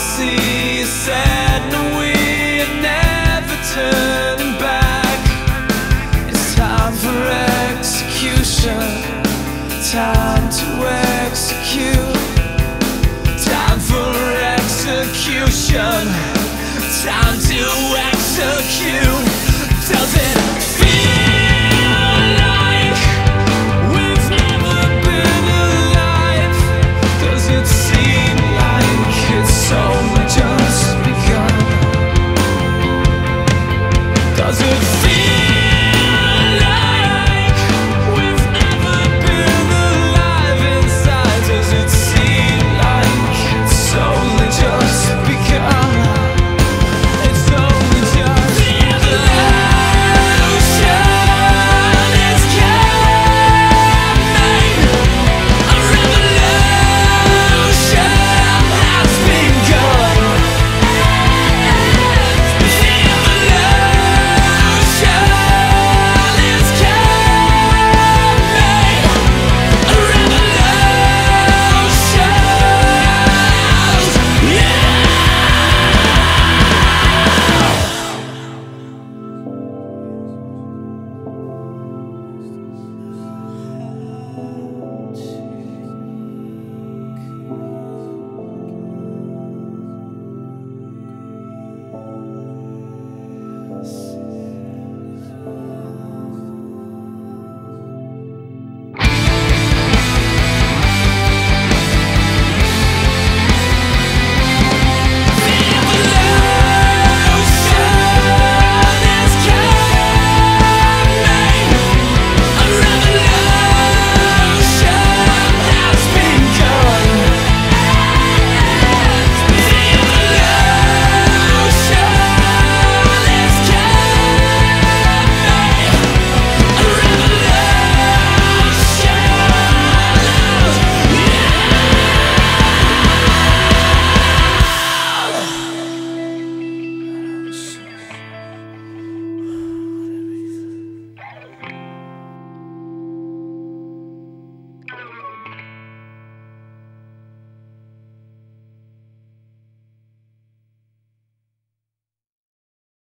see you sad.